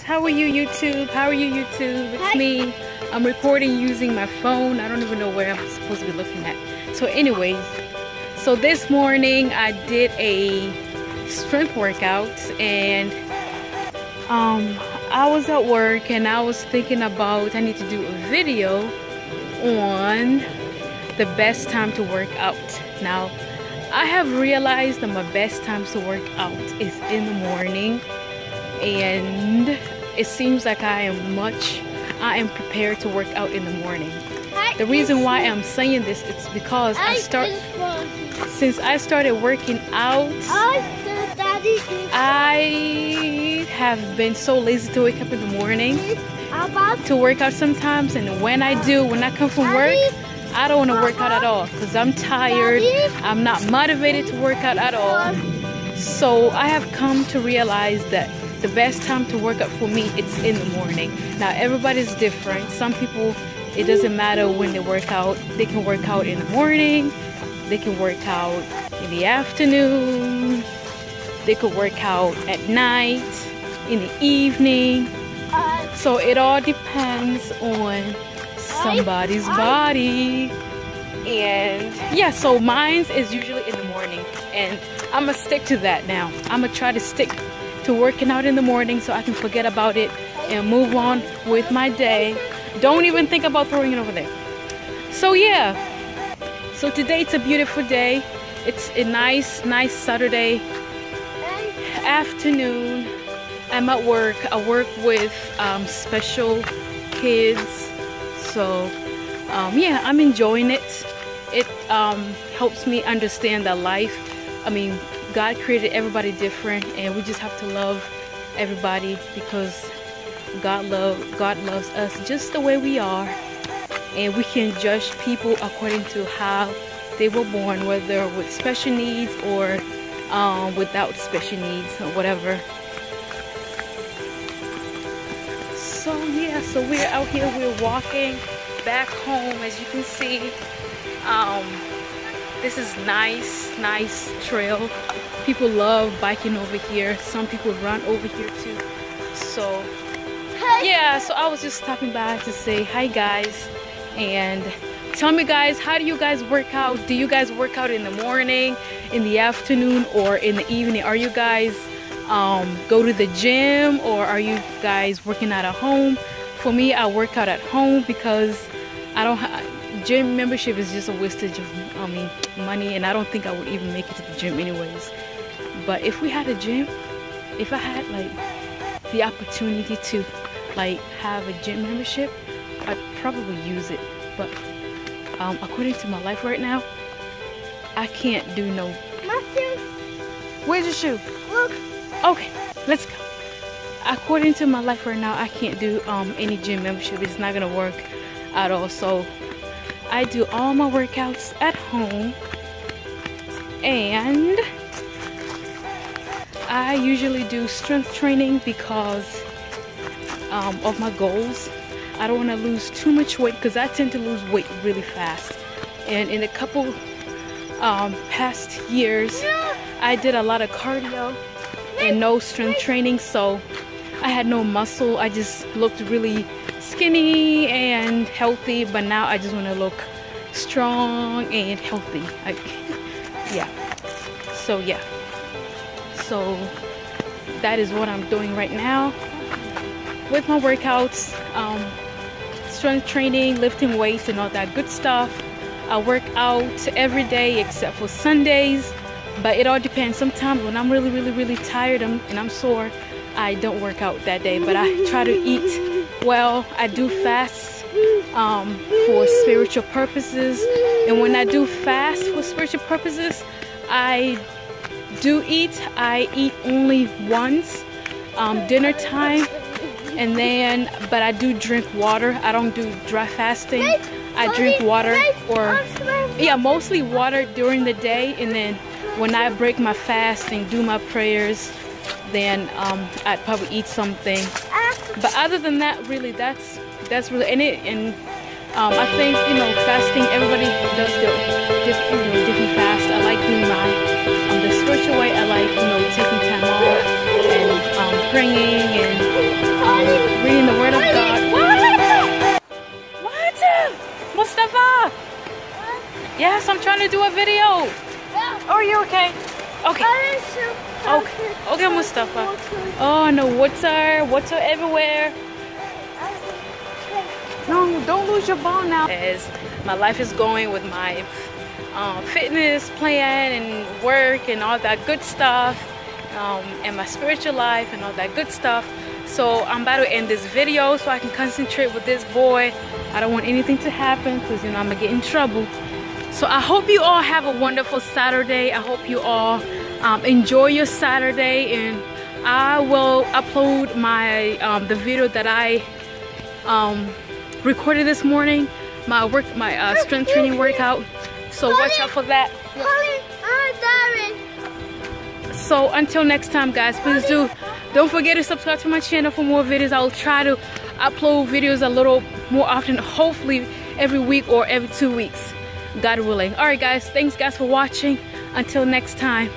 guys, how are you YouTube? How are you YouTube? It's Hi. me. I'm recording using my phone. I don't even know where I'm supposed to be looking at. So anyways, so this morning I did a strength workout and um I was at work and I was thinking about I need to do a video on the best time to work out. Now I have realized that my best times to work out is in the morning and it seems like I am much I am prepared to work out in the morning. The reason why I'm saying this is because I start since I started working out I have been so lazy to wake up in the morning to work out sometimes. And when I do when I come from work I don't want to work out at all because I'm tired. I'm not motivated to work out at all. So I have come to realize that the best time to work out for me it's in the morning. Now everybody's different. Some people it doesn't matter when they work out. They can work out in the morning. They can work out in the afternoon. They could work out at night in the evening. So it all depends on somebody's body. And yeah so mine's is usually in the morning. And i'm gonna stick to that now. I'm gonna try to stick to working out in the morning so i can forget about it and move on with my day. Don't even think about throwing it over there. So yeah. So today it's a beautiful day. It's a nice nice saturday afternoon. I'm at work. I work with um, special kids. So um, yeah i'm enjoying it. It um, helps me understand that life i mean god created everybody different and we just have to love everybody because god love god loves us just the way we are. And we can judge people according to how they were born whether with special needs or um, without special needs or whatever. So yeah so we're out here we're walking back home as you can see. Um, this is nice nice trail people love biking over here. Some people run over here too. So yeah so I was just stopping by to say hi guys. And tell me guys how do you guys work out? Do you guys work out in the morning in the afternoon or in the evening? Are you guys um, go to the gym or are you guys working out at home? For me I work out at home because I don't have gym membership is just a wastage of I mean money and I don't think I would even make it to the gym anyways. But if we had a gym if I had like the opportunity to like have a gym membership I'd probably use it. But um, according to my life right now I can't do no where's your shoe? Look. okay let's go. According to my life right now I can't do um, any gym membership. It's not gonna work at all. So I do all my workouts at home. And I usually do strength training because um, of my goals. I don't want to lose too much weight because I tend to lose weight really fast. And in a couple um, past years I did a lot of cardio and no strength training so I had no muscle. I just looked really skinny and healthy but now I just want to look strong and healthy I, yeah. So yeah. So that is what I'm doing right now with my workouts um, strength training lifting weights and all that good stuff. I work out every day except for Sundays but it all depends. Sometimes when I'm really really really tired and I'm sore I don't work out that day but I try to eat well I do fast um, for spiritual purposes. And when I do fast for spiritual purposes I do eat. I eat only once um, dinner time. And then but I do drink water. I don't do dry fasting. I drink water or yeah mostly water during the day. And then when I break my fast and do my prayers then um, I'd probably eat something but other than that, really, that's that's really and it and um, I think you know fasting. Everybody does their different, you know, different fast. I like doing my um, the spiritual way. I like you know taking time off and um, praying and um, reading the Word of God. What? What? Mustafa? Yes, I'm trying to do a video. Are you okay? Okay. Okay okay, Mustafa. Oh, no water, water everywhere. No, don't lose your ball now. As my life is going with my um, fitness plan and work and all that good stuff, um, and my spiritual life and all that good stuff. So I'm about to end this video so I can concentrate with this boy. I don't want anything to happen because you know I'm gonna get in trouble. So I hope you all have a wonderful Saturday. I hope you all um, enjoy your Saturday and I will upload my um, the video that I um, recorded this morning my work my uh, strength training workout. So watch out for that. so until next time guys please do. Don't forget to subscribe to my channel for more videos. I'll try to upload videos a little more often hopefully every week or every two weeks. God willing. All right guys thanks guys for watching. Until next time